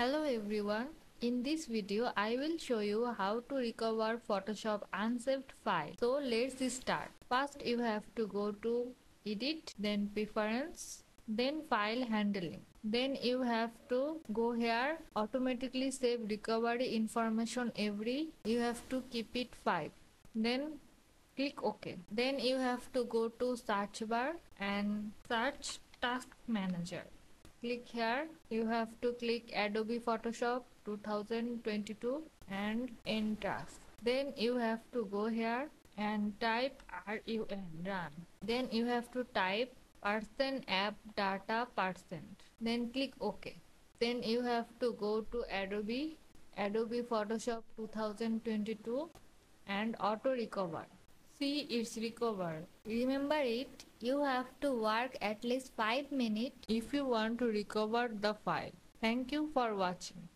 Hello everyone. In this video, I will show you how to recover Photoshop unsaved file. So let's start. First, you have to go to Edit, then Preference, then File Handling. Then you have to go here, automatically save recovery information every. You have to keep it 5. Then click OK. Then you have to go to search bar and search Task Manager click here. You have to click Adobe Photoshop 2022 and enter. Then you have to go here and type run run. Then you have to type percent app data percent then click ok. Then you have to go to Adobe Adobe Photoshop 2022 and auto recover see it's recovered remember it you have to work at least 5 minutes if you want to recover the file. Thank you for watching.